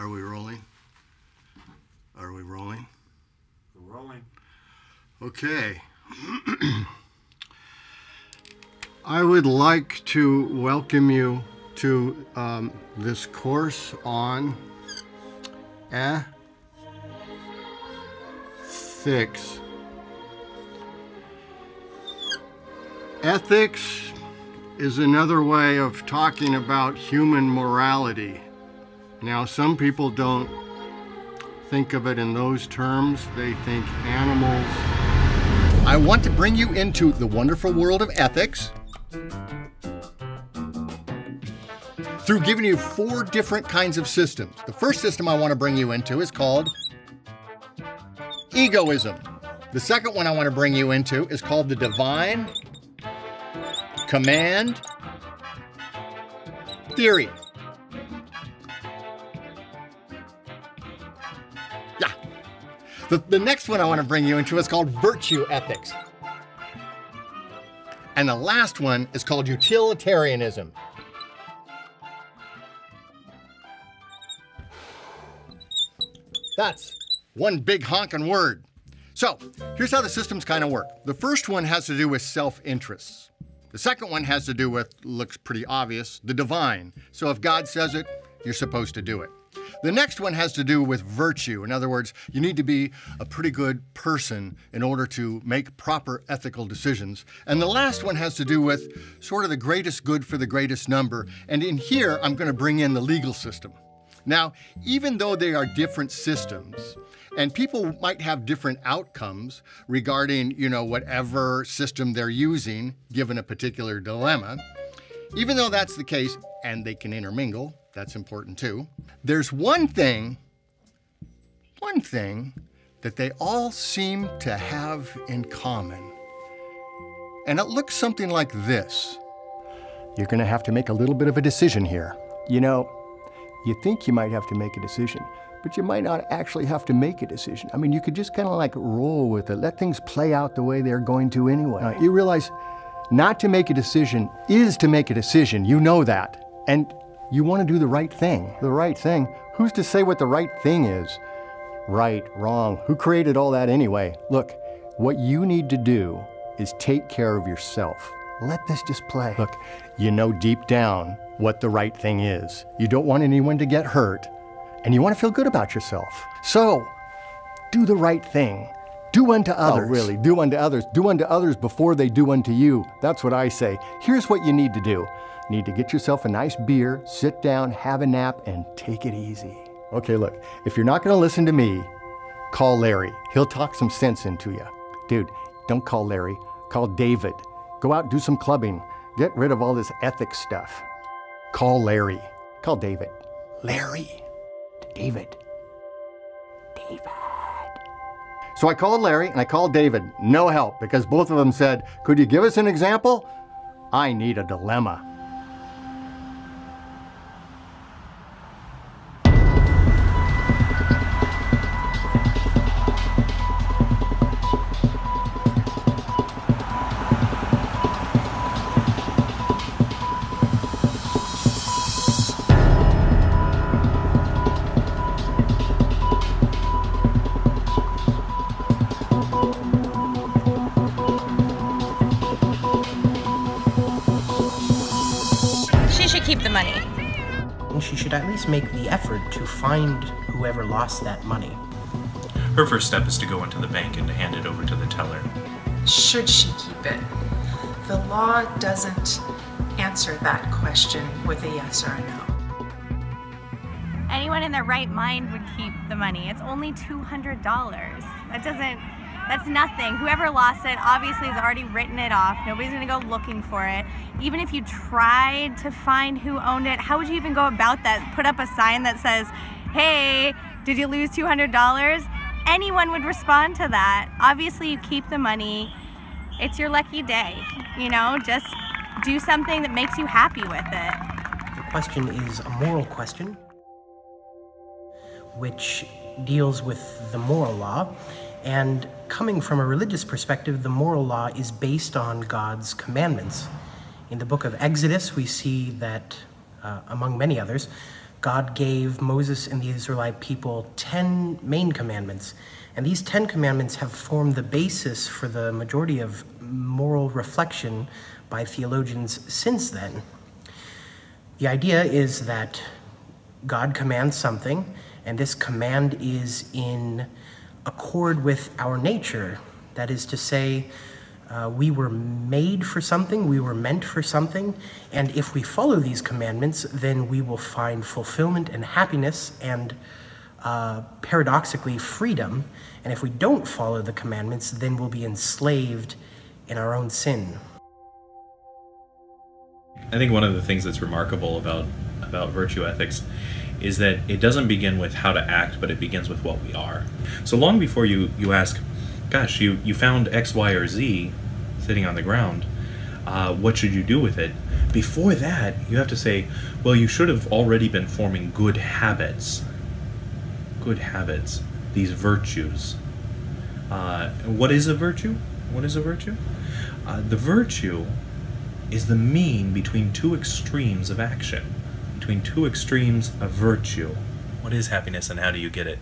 Are we rolling? Are we rolling? We're rolling. Okay. I would like to welcome you to um, this course on ethics. Ethics is another way of talking about human morality. Now, some people don't think of it in those terms, they think animals. I want to bring you into the wonderful world of ethics through giving you four different kinds of systems. The first system I want to bring you into is called egoism. The second one I want to bring you into is called the divine command theory. The, the next one I want to bring you into is called virtue ethics. And the last one is called utilitarianism. That's one big honking word. So, here's how the systems kind of work. The first one has to do with self interests. The second one has to do with, looks pretty obvious, the divine. So, if God says it, you're supposed to do it. The next one has to do with virtue. In other words, you need to be a pretty good person in order to make proper ethical decisions. And the last one has to do with sort of the greatest good for the greatest number. And in here, I'm going to bring in the legal system. Now, even though they are different systems, and people might have different outcomes regarding, you know, whatever system they're using given a particular dilemma, even though that's the case, and they can intermingle, that's important too, there's one thing, one thing that they all seem to have in common. And it looks something like this. You're going to have to make a little bit of a decision here. You know, you think you might have to make a decision, but you might not actually have to make a decision. I mean, you could just kind of like roll with it, let things play out the way they're going to anyway. Now, you realize not to make a decision is to make a decision. You know that. And you want to do the right thing. The right thing. Who's to say what the right thing is? Right, wrong. Who created all that anyway? Look, what you need to do is take care of yourself. Let this just play. Look, you know deep down what the right thing is. You don't want anyone to get hurt, and you want to feel good about yourself. So, do the right thing. Do unto oh, others. Oh, really? Do unto others. Do unto others before they do unto you. That's what I say. Here's what you need to do. Need to get yourself a nice beer, sit down, have a nap, and take it easy. Okay, look, if you're not to listen to me, call Larry. He'll talk some sense into you. Dude, don't call Larry. Call David. Go out, do some clubbing. Get rid of all this ethics stuff. Call Larry. Call David. Larry. David. David. So I called Larry and I called David. No help because both of them said, Could you give us an example? I need a dilemma. The money. She should at least make the effort to find whoever lost that money. Her first step is to go into the bank and to hand it over to the teller. Should she keep it? The law doesn't answer that question with a yes or a no. Anyone in their right mind would keep the money. It's only $200. That doesn't, that's nothing. Whoever lost it obviously has already written it off. Nobody's gonna go looking for it. Even if you tried to find who owned it, how would you even go about that? Put up a sign that says, hey, did you lose $200? Anyone would respond to that. Obviously, you keep the money. It's your lucky day. You know, just do something that makes you happy with it. The question is a moral question, which deals with the moral law. And coming from a religious perspective, the moral law is based on God's commandments. In the book of Exodus, we see that, uh, among many others, God gave Moses and the Israelite people 10 main commandments. And these 10 commandments have formed the basis for the majority of moral reflection by theologians since then. The idea is that God commands something, and this command is in accord with our nature. That is to say, uh, we were made for something, we were meant for something, and if we follow these commandments, then we will find fulfillment and happiness and uh, paradoxically freedom. And if we don't follow the commandments, then we'll be enslaved in our own sin. I think one of the things that's remarkable about about virtue ethics is that it doesn't begin with how to act, but it begins with what we are. So long before you you ask, gosh, you you found X, Y, or Z sitting on the ground. Uh, what should you do with it? Before that, you have to say, well, you should have already been forming good habits. Good habits, these virtues. Uh, what is a virtue? What is a virtue? Uh, the virtue is the mean between two extremes of action, between two extremes of virtue. What is happiness and how do you get it?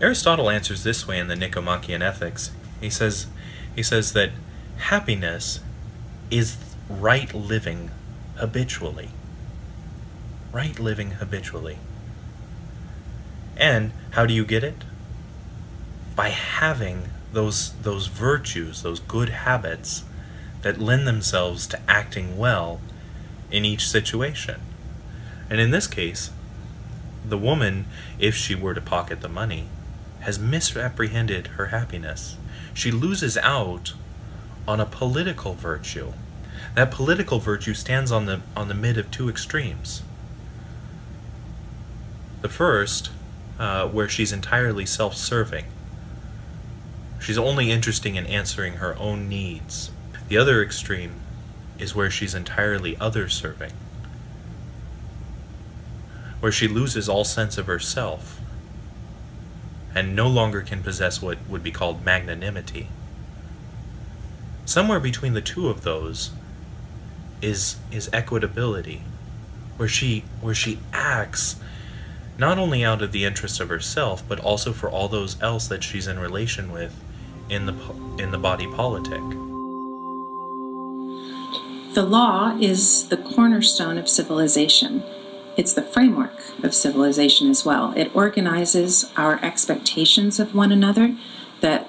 Aristotle answers this way in the Nicomachean Ethics. He says, he says that happiness is right living habitually. Right living habitually. And how do you get it? By having those those virtues, those good habits that lend themselves to acting well in each situation. And in this case, the woman, if she were to pocket the money, has misapprehended her happiness. She loses out on a political virtue. That political virtue stands on the on the mid of two extremes. The first, uh, where she's entirely self-serving. She's only interested in answering her own needs. The other extreme is where she's entirely other-serving, where she loses all sense of herself and no longer can possess what would be called magnanimity. Somewhere between the two of those is is equitability, where she where she acts not only out of the interest of herself, but also for all those else that she's in relation with in the in the body politic. The law is the cornerstone of civilization. It's the framework of civilization as well. It organizes our expectations of one another that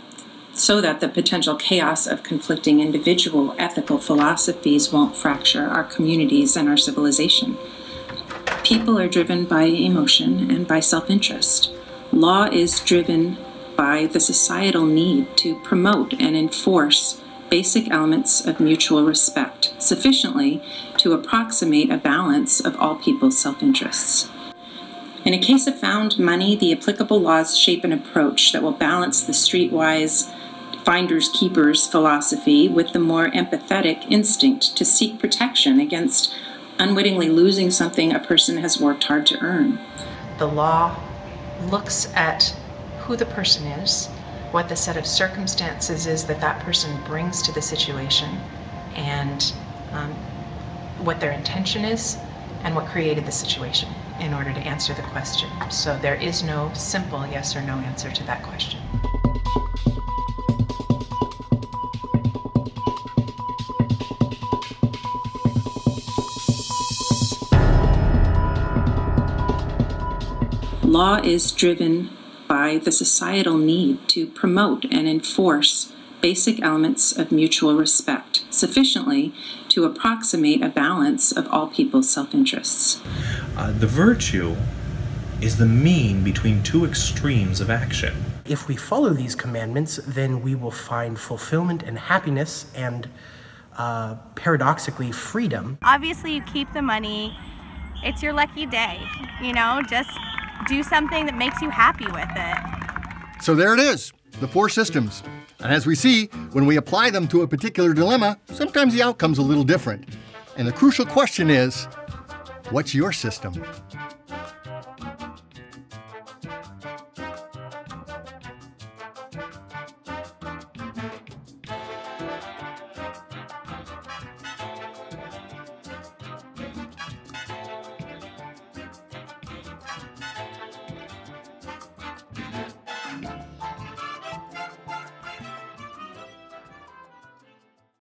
so that the potential chaos of conflicting individual ethical philosophies won't fracture our communities and our civilization. People are driven by emotion and by self interest. Law is driven by the societal need to promote and enforce basic elements of mutual respect sufficiently to approximate a balance of all people's self interests. In a case of found money, the applicable laws shape an approach that will balance the streetwise finders keepers philosophy with the more empathetic instinct to seek protection against unwittingly losing something a person has worked hard to earn. The law looks at who the person is, what the set of circumstances is that that person brings to the situation, and um, what their intention is, and what created the situation in order to answer the question. So there is no simple yes or no answer to that question. law is driven by the societal need to promote and enforce basic elements of mutual respect sufficiently to approximate a balance of all people's self interests. Uh, the virtue is the mean between two extremes of action. If we follow these commandments, then we will find fulfillment and happiness and uh, paradoxically freedom. Obviously, you keep the money. It's your lucky day. You know, just do something that makes you happy with it. So there it is, the four systems. And as we see, when we apply them to a particular dilemma, sometimes the outcome's a little different. And the crucial question is, what's your system?